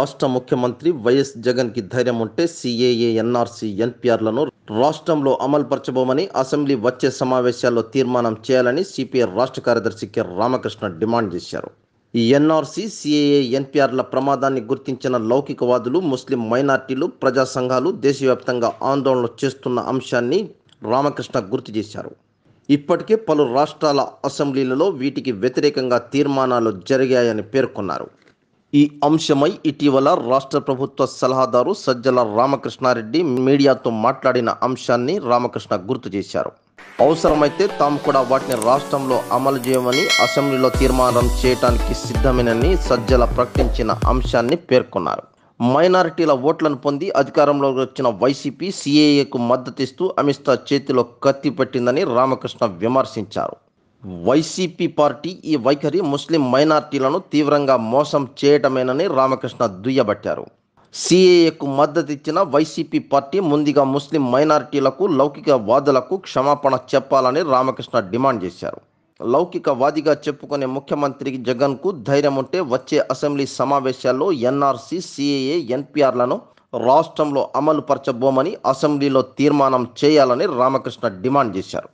రాష్ట్ర ముఖ్యమంత్రి వైఎస్ జగన్కి ధైర్యం ఉంటే సిఏఏ ఎన్ఆర్సీ ఎన్పిఆర్లను రాష్ట్రంలో అమలుపరచబోమని అసెంబ్లీ వచ్చే సమావేశాల్లో తీర్మానం చేయాలని సిపిఐ రాష్ట్ర కార్యదర్శి కె. రామకృష్ణ డిమాండ్ చేశారు. ఈ ఎన్ఆర్సీ సిఏఏ ఎన్పిఆర్ల ప్రమాదాన్ని గుర్తించిన లౌకికవాదులు ముస్లిం మైనార్టీలు ప్రజా సంఘాలు దేశవ్యాప్తంగా ఆందోళనలు చేస్తున్న అంశాన్ని రామకృష్ణ గుర్తు చేశారు. ఇప్పటికే పలు రాష్ట్రాల అసెంబ్లీలలో వీటికి వ్యతిరేకంగా తీర్మానాలు జరిగాయని పేర్కొన్నారు. ఈ అంశమై ఇటీవల రాష్ట్ర ప్రభుత్వ సలహాదారు సజ్జల రామకృష్ణారెడ్డి మీడియాతో మాట్లాడిన అంశాన్ని రామకృష్ణ గుర్తు చేశారు. అవసరమైతే తాము కూడా వాటిని రాష్ట్రంలో అమలు చేయమని అసెంబ్లీలో తీర్మానం చేయడానికి సిద్ధమేనని సజ్జల ప్రకటించిన అంశాన్ని పేర్కొన్నారు. మైనారిటీల ఓట్లను పొంది అధికారంలోకి వచ్చిన వైసీపీ సిఏఏకు మద్దతిస్తూ అమిత్ షా చేతిలో కత్తి పెట్టిందని రామకృష్ణ విమర్శించారు. వైసీపీ పార్టీ ఈ వైఖరి ముస్లిం మైనార్టీలను తీవ్రంగా మోసం చేయటమేనని రామకృష్ణ దుయ్యబట్టారు. సిఏఏకు మద్దతిచ్చిన వైసీపీ పార్టీ ముందుగా ముస్లిం మైనారిటీలకు లౌకిక వాదులకు క్షమాపణ చెప్పాలని రామకృష్ణ డిమాండ్ చేశారు. లౌకికవాదిగా చెప్పుకునే ముఖ్యమంత్రి జగన్కు ధైర్యం ఉంటే వచ్చే అసెంబ్లీ సమావేశాల్లో ఎన్ఆర్సీ సిఏఏ ఎన్పిఆర్లను రాష్ట్రంలో అమలు పరచబోమని అసెంబ్లీలో తీర్మానం చేయాలని రామకృష్ణ డిమాండ్ చేశారు.